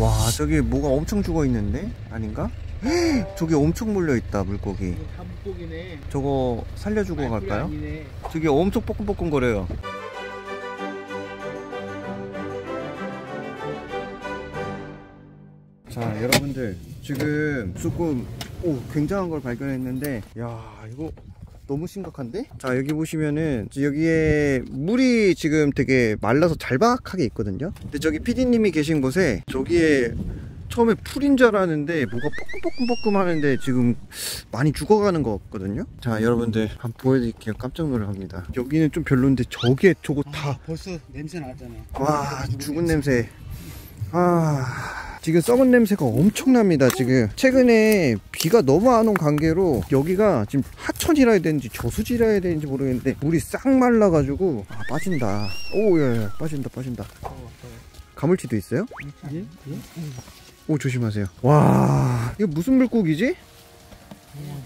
와 저기 뭐가 엄청 죽어 있는데 아닌가? 저기 엄청 몰려 있다 물고기. 다 물고기네. 저거 살려주고 갈까요? 아니네. 저기 엄청 뻐끔뻐끔 거려요. 자, 여러분들 지금 조금 오, 굉장한 걸 발견했는데 야, 이거 너무 심각한데? 자, 여기 보시면은 여기에 물이 지금 되게 말라서 잘박하게 있거든요. 근데 저기 PD님이 계신 곳에 저기에 처음에 풀인 줄 알았는데 뭐가 뻐끔뻐끔뻐끔 하는데 지금 많이 죽어가는 것 같거든요 자 여러분들 한번 보여드릴게요 깜짝 놀랍니다 여기는 좀 별론데 저게 저거 다 아, 벌써 냄새 나잖아. 와 죽은 냄새 아 지금 썩은 냄새가 엄청납니다 지금 최근에 비가 너무 안 온 관계로 여기가 지금 하천이라 해야 되는지 저수지라 해야 되는지 모르겠는데 물이 싹 말라가지고 아 빠진다 오야야 빠진다 빠진다 가물치도 있어요? 예? 예? 오 조심하세요 와 이거 무슨 물고기지?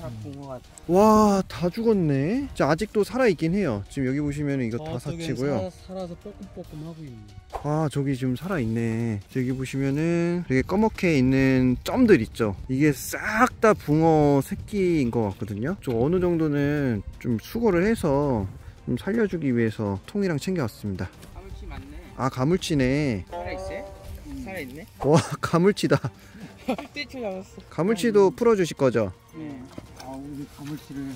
다 붕어 같아. 와다 죽었네 자 아직도 살아있긴 해요 지금 여기 보시면 이거 다 사치고요 살아 서 뻐끔뻐끔 하고 있네. 아 저기 지금 살아있네 저기 보시면은 되게 검게 있는 점들 있죠 이게 싹 다 붕어 새끼인 것 같거든요 좀 어느 정도는 좀 수거를 해서 좀 살려주기 위해서 통이랑 챙겨왔습니다 가물치 많네. 아 가물치네 살아있어요? 살아있네? 와 가물치다 뛰쳐나갔어. 가물치도 풀어주실 거죠? 네. 아, 우리 가물치를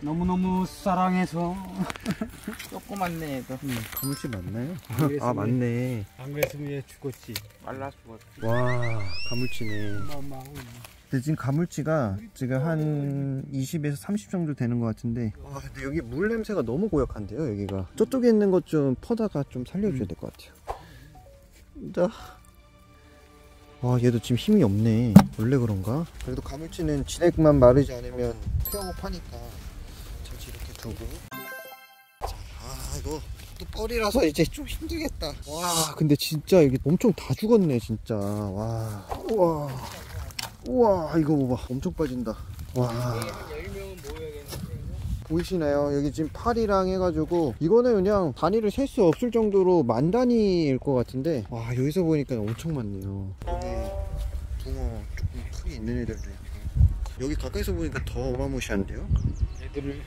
너무너무 사랑해서. 조그맣네, 얘도. 음, 가물치 맞나요? 아 맞네 안 그랬으면 얘 죽었지. 말라 죽었지. 와 가물치네. 근데 지금 가물치가 지금 한 20에서 30 정도 되는 것 같은데 와 근데 여기 물 냄새가 너무 고약한데요 여기가 저쪽에 있는 것 좀 퍼다가 좀 살려줘야 될 것 같아요 자. 와 얘도 지금 힘이 없네. 원래 그런가? 그래도 가물치는 진액만 마르지 않으면 폐영업하니까 잠시 이렇게 두고. 자, 아 이거 또 뻘이라서 이제 좀 힘들겠다. 와 근데 진짜 여기 엄청 다 죽었네 진짜. 와 우와. 우와 이거 봐봐. 엄청 빠진다. 와. 한 10명은 모여야겠는데. 보이시나요? 여기 지금 팔이랑 해가지고 이거는 그냥 단위를 셀 수 없을 정도로 만 단위일 것 같은데. 와 여기서 보니까 엄청 많네요 붕어 조금 크게 있는 애들도 있고 여기 가까이서 보니까 더 어마무시한데요 얘들을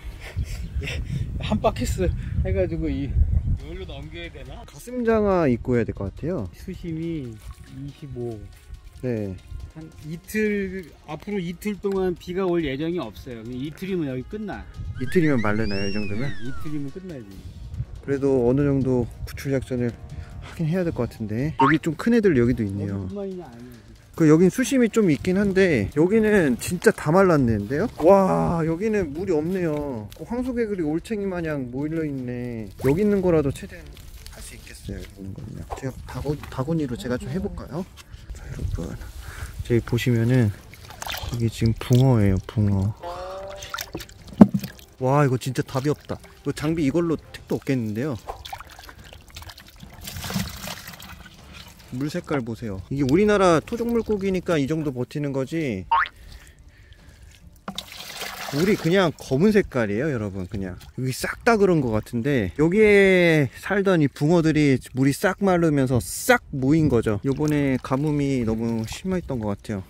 한 바퀴스 해가지고 이 여기로 넘겨야 되나? 가슴장화 입고 해야 될 것 같아요 수심이 25. 네 한 이틀 앞으로 이틀 동안 비가 올 예정이 없어요. 이틀이면 여기 끝나. 이틀이면 말르나요 이 정도면? 이틀이면 끝나지. 그래도 어느 정도 구출 작전을 하긴 해야 될 것 같은데 여기 좀 큰 애들 여기도 있네요 그 여긴 수심이 좀 있긴 한데 여기는 진짜 다 말랐는데요? 와 여기는 물이 없네요. 그 황소개구리 올챙이 마냥 모일러 있네. 여기 있는 거라도 최대한 할 수 있겠어요 있는 거는요 제가 다고, 다고니로 제가 좀 해볼까요? 자 여러분. 저기 보시면은 이게 지금 붕어예요 붕어. 와 이거 진짜 답이 없다. 이거 장비 이걸로 택도 없겠는데요 물 색깔 보세요. 이게 우리나라 토종 물고기니까 이 정도 버티는 거지. 물이 그냥 검은 색깔이에요, 여러분. 그냥 여기 싹 다 그런 것 같은데 여기에 살던 이 붕어들이 물이 싹 마르면서 싹 모인 거죠. 요번에 가뭄이 너무 심했던 것 같아요.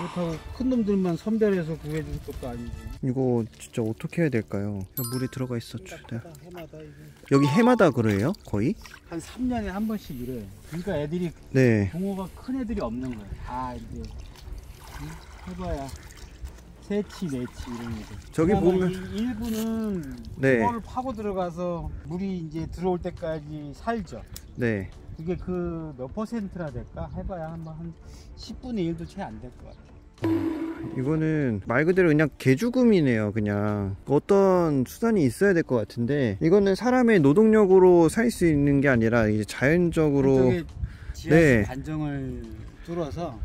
그렇다고 큰 놈들만 선별해서 구해줄 것도 아니고. 이거 진짜 어떻게 해야 될까요? 물에 들어가 있어. 네. 해마다 여기 해마다 그래요? 거의? 한 3년에 한 번씩 이래. 그러니까 애들이 네. 붕어가 큰 애들이 없는 거야. 다 이제 응? 해봐야 세치, 네치 이런 애들. 저기 보면- 이- 일부는 네. 붕어를 파고 들어가서 물이 이제 들어올 때까지 살죠. 네. 그게 그 몇 퍼센트나 될까? 해봐야 한번 한 10분의 1도 채 안 될 것 같아. 이거는 말 그대로 그냥 개죽음이네요 그냥 어떤 수단이 있어야 될 것 같은데 이거는 사람의 노동력으로 살 수 있는 게 아니라 이제 자연적으로 네. 관정을 뚫어서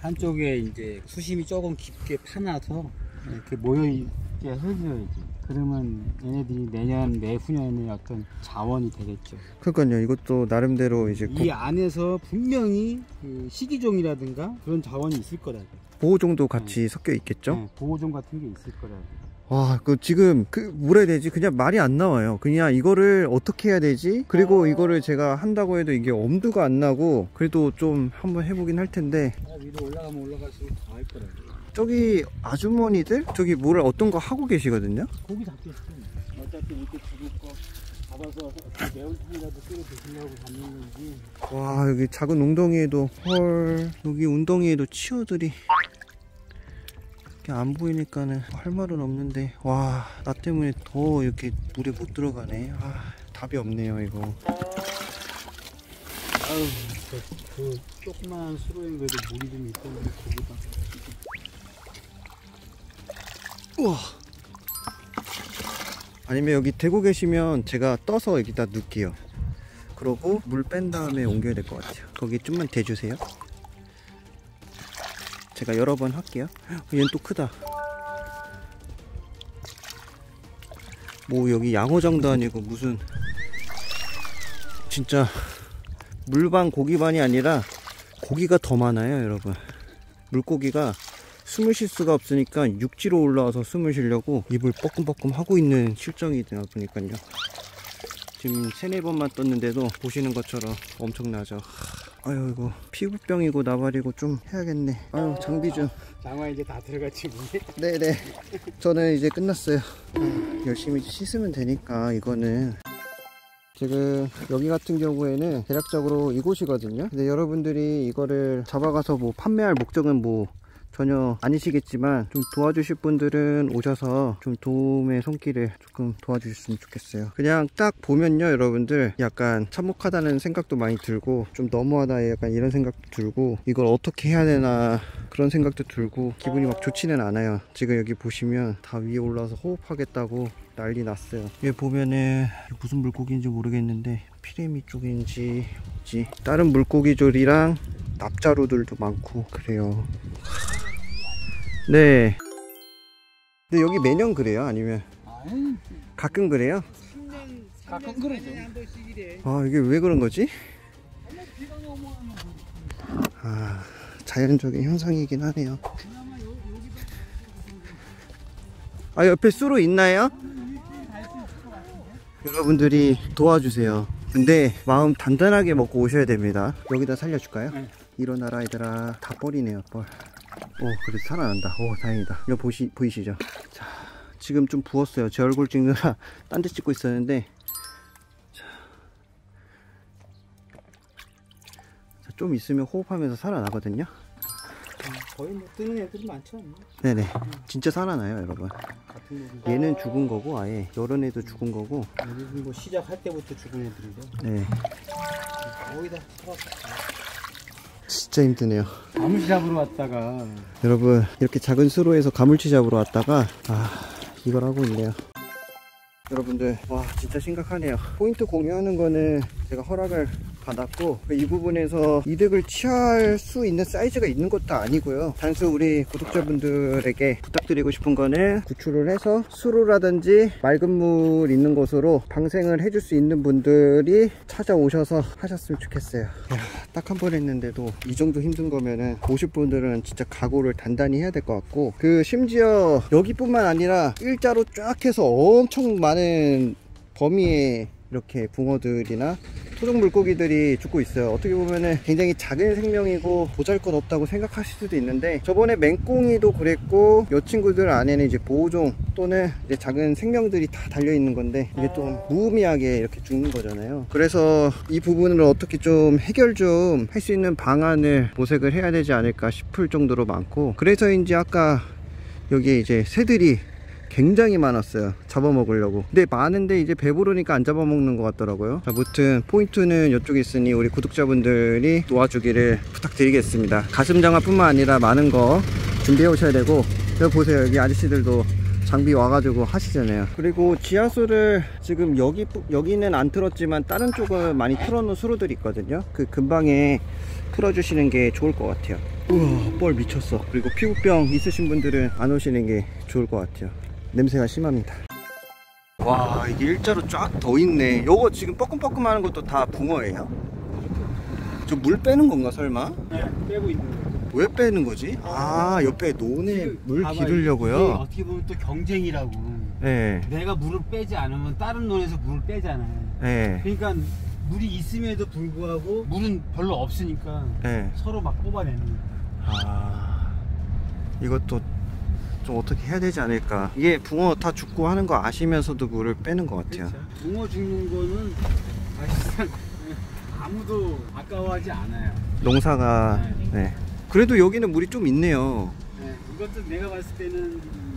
한쪽에 이제 수심이 조금 깊게 파놔서 이렇게 모여 있게 해줘야지. 그러면 얘네들이 내년 내후년에 어떤 자원이 되겠죠. 그러니까요 이것도 나름대로 이제 이 안에서 분명히 그 식이종이라든가 그런 자원이 있을 거다. 보호종도 같이 섞여 있겠죠 네, 보호종 같은 게 있을 거다. 와, 그 지금 그 뭐라 해야 되지? 그냥 말이 안 나와요. 그냥 이거를 어떻게 해야 되지? 그리고 이거를 제가 한다고 해도 이게 엄두가 안 나고 그래도 좀 한번 해보긴 할 텐데 아, 위로 올라가면 올라갈수록 더할 거라고. 저기 아주머니들 저기 뭐를 어떤 거 하고 계시거든요. 고기 잡겠어. 어차피 이렇게 죽을 거 잡아서 매운탕이라도 끓여 드시려고 잡는 건지. 와 여기 작은 웅덩이에도 헐 여기 웅덩이에도 치어들이 안 보이니까는 할 말은 없는데 와 나 때문에 더 이렇게 물에 못 들어가네 아 답이 없네요 이거 아유, 그, 그 조그만 수로에 그래도 물이 좀 있었는데 거기다. 우와. 아니면 여기 대고 계시면 제가 떠서 여기다 넣을게요. 그러고 물 뺀 다음에 옮겨야 될 것 같아요. 거기 좀만 대주세요. 제가 여러 번 할게요. 헉, 얘는 또 크다. 뭐 여기 양어장도 아니고 무슨 진짜 물반 고기반이 아니라 고기가 더 많아요 여러분. 물고기가 숨을 쉴 수가 없으니까 육지로 올라와서 숨을 쉬려고 입을 뻐끔뻐끔 하고 있는 실정이다 보니까요. 지금 세네 번만 떴는데도 보시는 것처럼 엄청나죠. 하, 아유 이거 피부병이고 나발이고 좀 해야겠네. 아유 장비 좀. 장화 이제 다 들어갔지? 네네. 저는 이제 끝났어요. 열심히 씻으면 되니까 이거는. 지금 여기 같은 경우에는 대략적으로 이곳이거든요. 근데 여러분들이 이거를 잡아가서 뭐 판매할 목적은 뭐 전혀 아니시겠지만 좀 도와주실 분들은 오셔서 좀 도움의 손길을 조금 도와주셨으면 좋겠어요. 그냥 딱 보면요 여러분들. 약간 참혹하다는 생각도 많이 들고 좀 너무하다 약간 이런 생각도 들고 이걸 어떻게 해야 되나 그런 생각도 들고 기분이 막 좋지는 않아요. 지금 여기 보시면 다 위에 올라와서 호흡하겠다고 난리 났어요. 여기 보면은 무슨 물고기인지 모르겠는데 피레미 쪽인지? 다른 물고기들이랑 납자루들도 많고 그래요 네. 근데 여기 매년 그래요? 아니면 아니, 가끔 그래요? 가끔 그러죠. 아 이게 왜 그런 거지? 아 자연적인 현상이긴 하네요. 아 옆에 수로 있나요? 여러분들이 도와주세요. 근데 마음 단단하게 먹고 오셔야 됩니다. 여기다 살려줄까요? 네. 일어나라 얘들아. 다 뻘이네요 뻘 오, 그래도 살아난다. 오, 다행이다. 이거 보시, 보이시죠? 자, 지금 좀 부었어요. 제 얼굴 찍느라 딴 데 찍고 있었는데. 자. 자, 좀 있으면 호흡하면서 살아나거든요. 거의 뭐 뜨는 애들이 많죠. 뭐. 네네. 진짜 살아나요, 여러분. 얘는 죽은 거고, 아예. 여러 애도 죽은 거고. 뭐 시작할 때부터 죽은 애들이죠. 네. 거의 다 살았어. 진짜 힘드네요. 가물 잡으러 왔다가 여러분, 이렇게 작은 수로에서 가물치 잡으러 왔다가, 아, 이걸 하고 있네요. 여러분들, 와, 진짜 심각하네요. 포인트 공유하는 거는 제가 허락을 받았고, 이 부분에서 이득을 취할 수 있는 사이즈가 있는 것도 아니고요. 단순 우리 구독자분들에게 부탁드리고 싶은 거는 구출을 해서 수로라든지 맑은 물 있는 곳으로 방생을 해줄 수 있는 분들이 찾아오셔서 하셨으면 좋겠어요. 딱 한 번 했는데도 이 정도 힘든 거면은 오실 분들은 진짜 각오를 단단히 해야 될 것 같고 그 심지어 여기뿐만 아니라 일자로 쫙 해서 엄청 많은 범위의 이렇게 붕어들이나 토종 물고기들이 죽고 있어요. 어떻게 보면은 굉장히 작은 생명이고 보잘것 없다고 생각하실 수도 있는데 저번에 맹꽁이도 그랬고 이 친구들 안에는 이제 보호종 또는 이제 작은 생명들이 다 달려 있는 건데 이게 또 무의미하게 이렇게 죽는 거잖아요. 그래서 이 부분을 어떻게 좀 해결 좀 할 수 있는 방안을 모색을 해야 되지 않을까 싶을 정도로 많고 그래서인지 아까 여기에 이제 새들이 굉장히 많았어요. 잡아먹으려고. 근데 많은데 이제 배부르니까 안 잡아먹는 것 같더라고요. 자, 무튼 포인트는 이쪽에 있으니 우리 구독자분들이 도와주기를 부탁드리겠습니다. 가슴 장화 뿐만 아니라 많은 거 준비해 오셔야 되고 여기 보세요. 여기 아저씨들도 장비 와가지고 하시잖아요. 그리고 지하수를 지금 여기 뿌- 여기는 안 틀었지만 다른 쪽은 많이 틀어놓은 수로들이 있거든요. 그 근방에 풀어주시는 게 좋을 것 같아요. 우와 뻘 미쳤어. 그리고 피부병 있으신 분들은 안 오시는 게 좋을 것 같아요 냄새가 심합니다 와 이게 일자로 쫙 더 있네 요거 지금 뻐끔뻐끔 하는 것도 다 붕어예요? 저 물 빼는 건가 설마? 네, 빼고 있는 거. 왜 빼는 거지? 아 옆에 논에 물 봐봐, 기르려고요? 어떻게 보면 또 경쟁이라고. 네, 내가 물을 빼지 않으면 다른 논에서 물을 빼잖아. 네, 그러니까 물이 있음에도 불구하고 물은 별로 없으니까 네. 서로 막 뽑아내는 거야. 아 이것도 좀 어떻게 해야 되지 않을까? 이게 붕어 다 죽고 하는 거 아시면서도 물을 빼는 것 같아요. 그렇죠. 붕어 죽는 거는 사실상 아무도 아까워하지 않아요. 농사가 네. 네. 그래도 여기는 물이 좀 있네요. 네, 이것도 내가 봤을 때는 한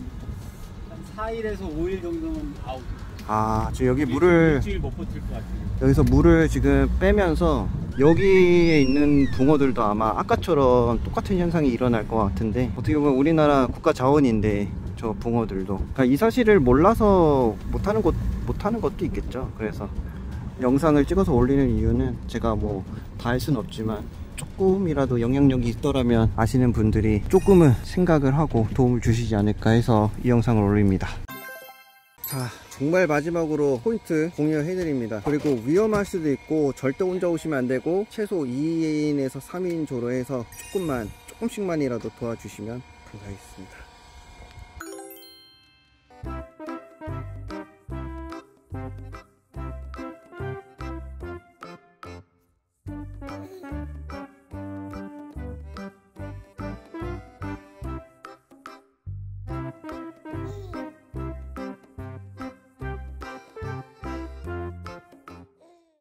4일에서 5일 정도는 아웃. 아, 저 여기 물을 일주일 못 버틸 것 같아요. 여기서 물을 지금 빼면서 여기에 있는 붕어들도 아마 아까처럼 똑같은 현상이 일어날 것 같은데 어떻게 보면 우리나라 국가 자원인데 저 붕어들도 그러니까 이 사실을 몰라서 못하는 것 못하는 것도 있겠죠. 그래서 영상을 찍어서 올리는 이유는 제가 뭐 다 할 수는 없지만 조금이라도 영향력이 있더라면 아시는 분들이 조금은 생각을 하고 도움을 주시지 않을까 해서 이 영상을 올립니다. 자, 정말 마지막으로 포인트 공유해드립니다. 그리고 위험할 수도 있고 절대 혼자 오시면 안 되고 최소 2인에서 3인 조로 해서 조금만 조금씩만이라도 도와주시면 감사하겠습니다.